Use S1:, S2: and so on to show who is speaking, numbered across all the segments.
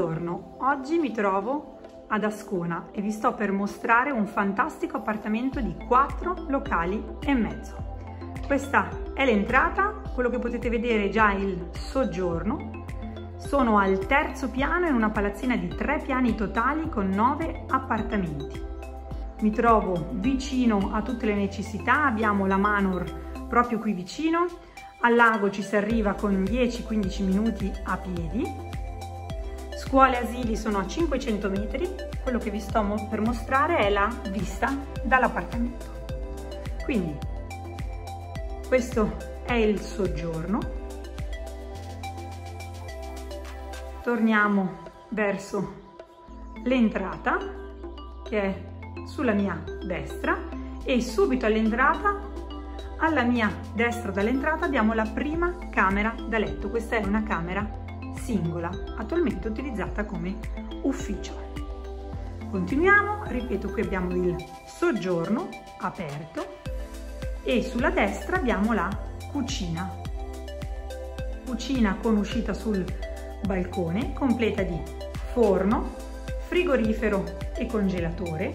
S1: Buongiorno, oggi mi trovo ad Ascona e vi sto per mostrare un fantastico appartamento di 4 locali e mezzo. Questa è l'entrata, quello che potete vedere è già il soggiorno. Sono al terzo piano in una palazzina di 3 piani totali con 9 appartamenti. Mi trovo vicino a tutte le necessità, abbiamo la Manor proprio qui vicino, al lago ci si arriva con 10-15 minuti a piedi Scuole e asili sono a 500 metri, quello che vi sto per mostrare è la vista dall'appartamento. Quindi questo è il soggiorno. Torniamo verso l'entrata che è sulla mia destra e subito all'entrata alla mia destra dall'entrata abbiamo la prima camera da letto. Questa è una camera singola, attualmente utilizzata come ufficio. Continuiamo, ripeto, qui abbiamo il soggiorno aperto e sulla destra abbiamo la cucina. Cucina con uscita sul balcone, completa di forno, frigorifero e congelatore,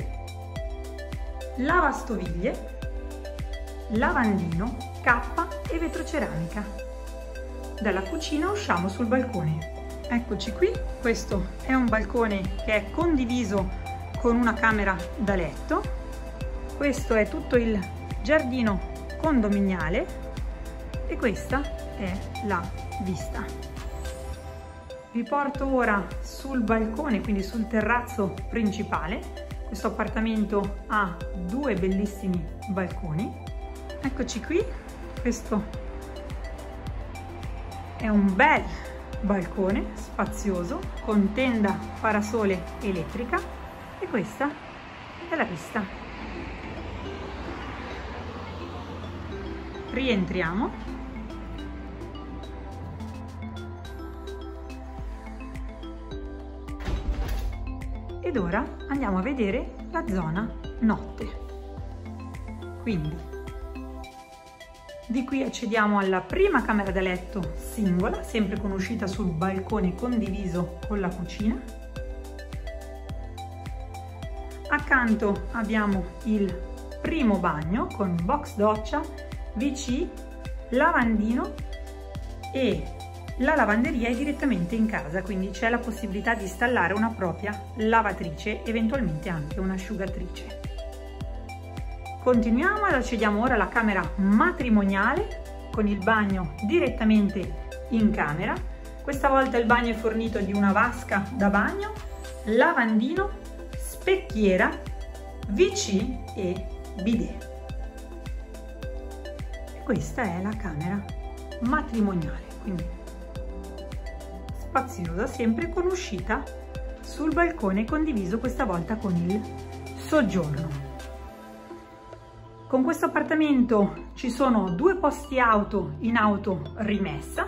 S1: lavastoviglie, lavandino, cappa e vetroceramica. Dalla cucina usciamo sul balcone. Eccoci qui, questo è un balcone che è condiviso con una camera da letto. Questo è tutto il giardino condominiale e questa è la vista. Vi porto ora sul balcone, quindi sul terrazzo principale. Questo appartamento ha due bellissimi balconi. Eccoci qui, questo è un bel balcone spazioso con tenda parasole elettrica e questa è la vista. Rientriamo. Ed ora andiamo a vedere la zona notte. Quindi di qui accediamo alla prima camera da letto singola, sempre con uscita sul balcone condiviso con la cucina. Accanto abbiamo il primo bagno con box doccia, WC, lavandino e la lavanderia è direttamente in casa, quindi c'è la possibilità di installare una propria lavatrice, eventualmente anche un'asciugatrice. Continuiamo ed accediamo ora alla camera matrimoniale con il bagno direttamente in camera. Questa volta il bagno è fornito di una vasca da bagno, lavandino, specchiera, WC e bidet. Questa è la camera matrimoniale, quindi spaziosa sempre con uscita sul balcone condiviso questa volta con il soggiorno. Con questo appartamento ci sono due posti auto in auto rimessa,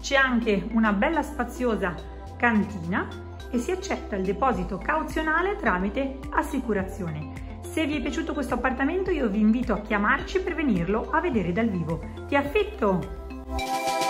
S1: c'è anche una bella spaziosa cantina e si accetta il deposito cauzionale tramite assicurazione. Se vi è piaciuto questo appartamento io vi invito a chiamarci per venirlo a vedere dal vivo. Ti affitto!